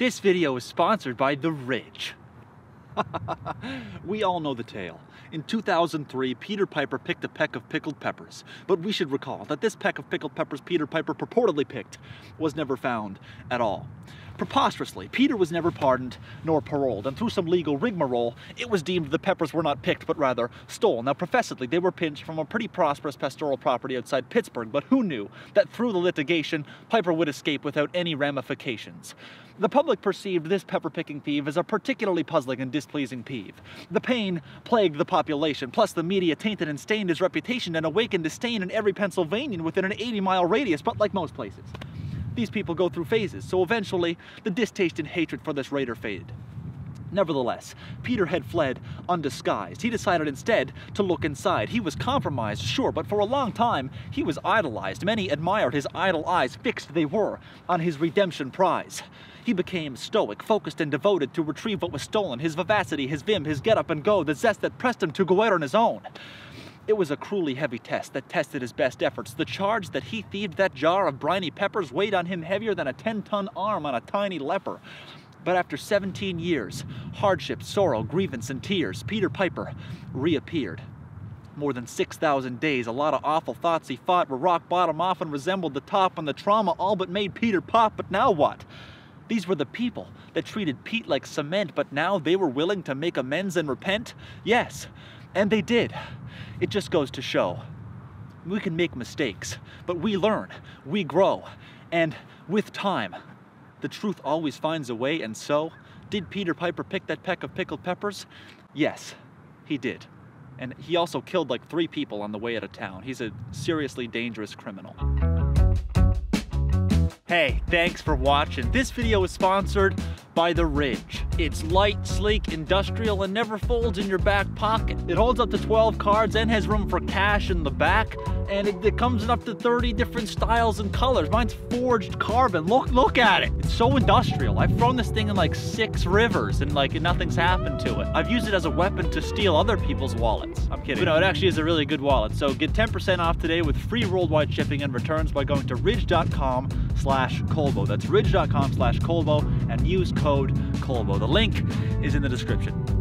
This video is sponsored by The Ridge. we all know the tale. In 2003, Peter Piper picked a peck of pickled peppers, but we should recall that this peck of pickled peppers Peter Piper purportedly picked was never found at all. Preposterously, Peter was never pardoned nor paroled, and through some legal rigmarole, it was deemed the peppers were not picked, but rather stolen. Now, professedly, they were pinched from a pretty prosperous pastoral property outside Pittsburgh, but who knew that through the litigation, Piper would escape without any ramifications? The public perceived this pepper-picking thief as a particularly puzzling and displeasing peeve. The pain plagued the population, plus the media tainted and stained his reputation and awakened disdain in every Pennsylvanian within an 80-mile radius, but like most places these people go through phases, so eventually the distaste and hatred for this raider faded. Nevertheless, Peter had fled undisguised. He decided instead to look inside. He was compromised, sure, but for a long time he was idolized. Many admired his idle eyes, fixed they were on his redemption prize. He became stoic, focused and devoted to retrieve what was stolen, his vivacity, his vim, his get up and go, the zest that pressed him to go out on his own. It was a cruelly heavy test that tested his best efforts. The charge that he thieved that jar of briny peppers weighed on him heavier than a 10-ton arm on a tiny leper. But after 17 years, hardship, sorrow, grievance, and tears, Peter Piper reappeared. More than 6,000 days, a lot of awful thoughts he fought were rock bottom often resembled the top and the trauma all but made Peter pop, but now what? These were the people that treated Pete like cement, but now they were willing to make amends and repent? Yes, and they did. It just goes to show we can make mistakes, but we learn, we grow, and with time, the truth always finds a way. And so, did Peter Piper pick that peck of pickled peppers? Yes, he did. And he also killed like three people on the way out of town. He's a seriously dangerous criminal. Hey, thanks for watching. This video is sponsored by The Ridge. It's light, sleek, industrial, and never folds in your back pocket. It holds up to 12 cards and has room for cash in the back and it, it, comes in up to 30 different styles and colors. Mine's forged carbon. Look, look at it. It's so industrial. I've thrown this thing in like six rivers and like nothing's happened to it. I've used it as a weapon to steal other people's wallets. I'm kidding. But no, it actually is a really good wallet. So get 10% off today with free worldwide shipping and returns by going to ridge.com slash Colbo. That's ridge.com slash Colbo and use code Colbo. The link is in the description.